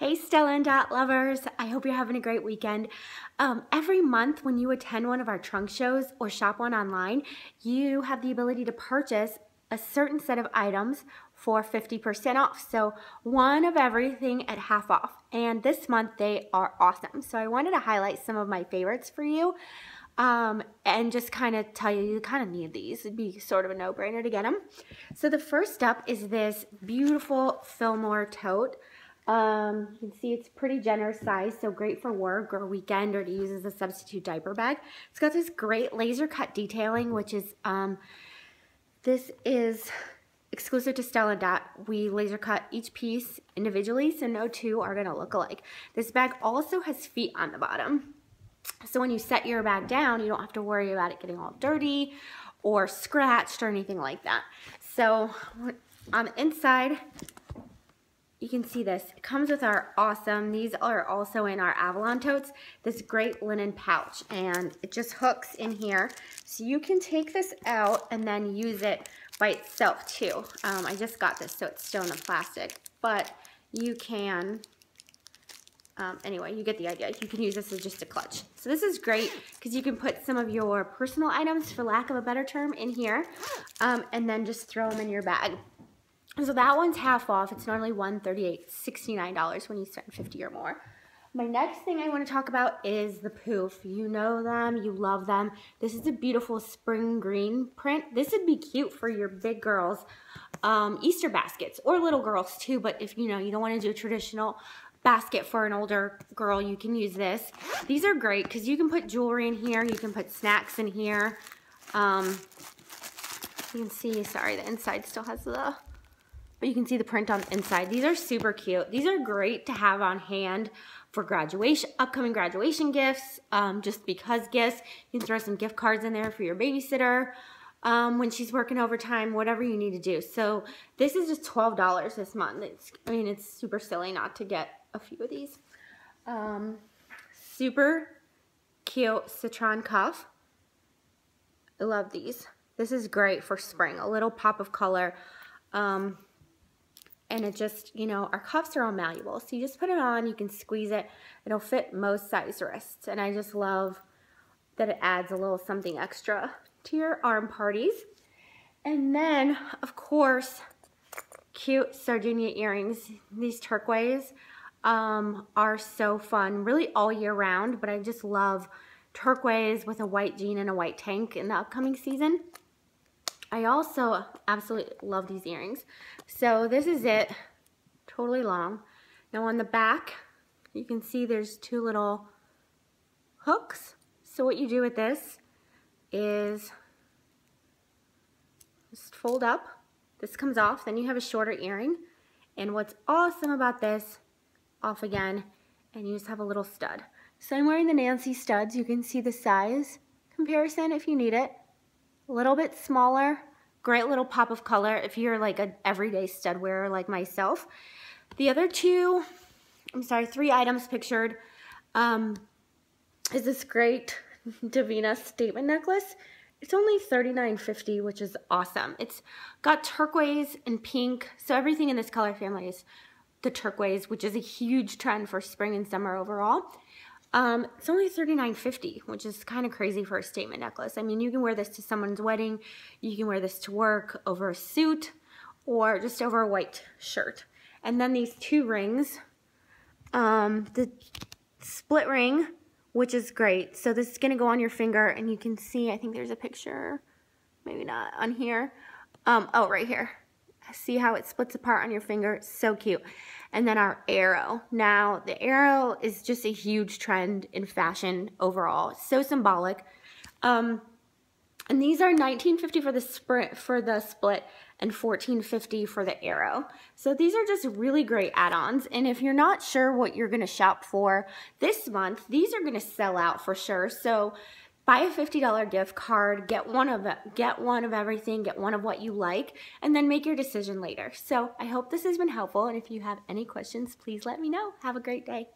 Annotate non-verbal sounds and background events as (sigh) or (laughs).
Hey Stella and Dot lovers, I hope you're having a great weekend. Um, every month when you attend one of our trunk shows or shop one online, you have the ability to purchase a certain set of items for 50% off. So one of everything at half off. And this month they are awesome. So I wanted to highlight some of my favorites for you um, and just kind of tell you you kind of need these. It'd be sort of a no-brainer to get them. So the first up is this beautiful Fillmore tote. Um, you can see it's pretty generous size, so great for work or weekend or to use as a substitute diaper bag. It's got this great laser cut detailing, which is, um, this is exclusive to Stella Dot. We laser cut each piece individually, so no two are gonna look alike. This bag also has feet on the bottom. So when you set your bag down, you don't have to worry about it getting all dirty or scratched or anything like that. So on the inside, you can see this. It comes with our awesome, these are also in our Avalon totes, this great linen pouch. And it just hooks in here. So you can take this out and then use it by itself too. Um, I just got this, so it's still in the plastic. But you can, um, anyway, you get the idea. You can use this as just a clutch. So this is great because you can put some of your personal items, for lack of a better term, in here. Um, and then just throw them in your bag. So that one's half off. It's normally $138, $69 when you spend 50 or more. My next thing I want to talk about is the poof. You know them, you love them. This is a beautiful spring green print. This would be cute for your big girls um, Easter baskets or little girls too, but if you know you don't want to do a traditional basket for an older girl, you can use this. These are great because you can put jewelry in here, you can put snacks in here. Um, you can see, sorry, the inside still has the but you can see the print on the inside. These are super cute. These are great to have on hand for graduation, upcoming graduation gifts, um, just because gifts. You can throw some gift cards in there for your babysitter um, when she's working overtime, whatever you need to do. So this is just $12 this month. It's, I mean, it's super silly not to get a few of these. Um, super cute citron cuff. I love these. This is great for spring. A little pop of color. Um, and it just, you know, our cuffs are all malleable. So you just put it on, you can squeeze it. It'll fit most size wrists. And I just love that it adds a little something extra to your arm parties. And then, of course, cute Sardinia earrings. These turquoise um, are so fun, really all year round, but I just love turquoise with a white jean and a white tank in the upcoming season. I also absolutely love these earrings. So this is it, totally long. Now on the back, you can see there's two little hooks. So what you do with this is just fold up. This comes off, then you have a shorter earring. And what's awesome about this, off again, and you just have a little stud. So I'm wearing the Nancy studs. You can see the size comparison if you need it a little bit smaller, great little pop of color if you're like an everyday stud wearer like myself. The other two, I'm sorry, three items pictured um, is this great (laughs) Davina statement necklace. It's only $39.50, which is awesome. It's got turquoise and pink, so everything in this color family is the turquoise, which is a huge trend for spring and summer overall. Um, it's only $39.50, which is kind of crazy for a statement necklace. I mean, you can wear this to someone's wedding, you can wear this to work over a suit, or just over a white shirt. And then these two rings, um, the split ring, which is great. So this is going to go on your finger, and you can see, I think there's a picture, maybe not, on here. Um, oh, right here. See how it splits apart on your finger? So cute. And then our arrow. Now, the arrow is just a huge trend in fashion overall. So symbolic. Um, and these are 19.50 for the sprint for the split and 14.50 for the arrow. So these are just really great add-ons. And if you're not sure what you're gonna shop for this month, these are gonna sell out for sure. So buy a $50 gift card, get one of get one of everything, get one of what you like, and then make your decision later. So I hope this has been helpful, and if you have any questions, please let me know. Have a great day.